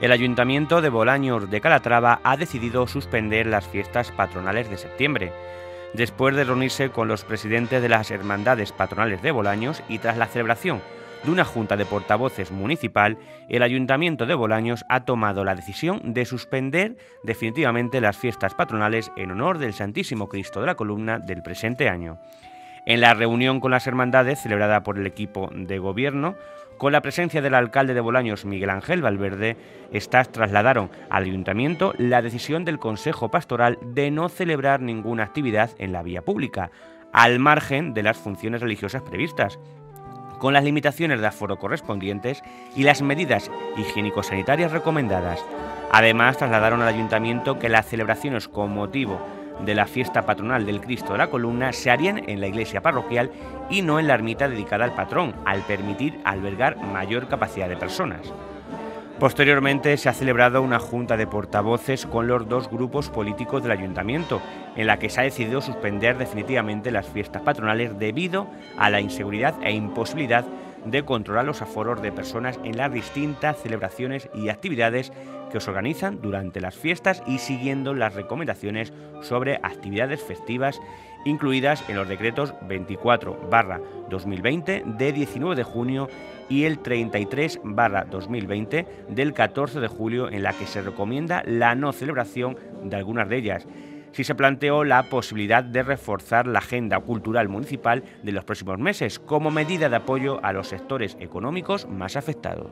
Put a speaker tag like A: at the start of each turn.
A: El Ayuntamiento de Bolaños de Calatrava ha decidido suspender las fiestas patronales de septiembre. Después de reunirse con los presidentes de las hermandades patronales de Bolaños y tras la celebración de una junta de portavoces municipal, el Ayuntamiento de Bolaños ha tomado la decisión de suspender definitivamente las fiestas patronales en honor del Santísimo Cristo de la Columna del presente año. En la reunión con las hermandades celebrada por el equipo de gobierno, con la presencia del alcalde de Bolaños, Miguel Ángel Valverde, estas trasladaron al ayuntamiento la decisión del Consejo Pastoral de no celebrar ninguna actividad en la vía pública, al margen de las funciones religiosas previstas, con las limitaciones de aforo correspondientes y las medidas higiénico-sanitarias recomendadas. Además, trasladaron al ayuntamiento que las celebraciones con motivo de la fiesta patronal del Cristo de la Columna se harían en la iglesia parroquial y no en la ermita dedicada al patrón, al permitir albergar mayor capacidad de personas. Posteriormente se ha celebrado una junta de portavoces con los dos grupos políticos del ayuntamiento, en la que se ha decidido suspender definitivamente las fiestas patronales debido a la inseguridad e imposibilidad de controlar los aforos de personas en las distintas celebraciones y actividades que se organizan durante las fiestas y siguiendo las recomendaciones sobre actividades festivas incluidas en los decretos 24-2020 de 19 de junio y el 33-2020 del 14 de julio en la que se recomienda la no celebración de algunas de ellas si se planteó la posibilidad de reforzar la agenda cultural municipal de los próximos meses como medida de apoyo a los sectores económicos más afectados.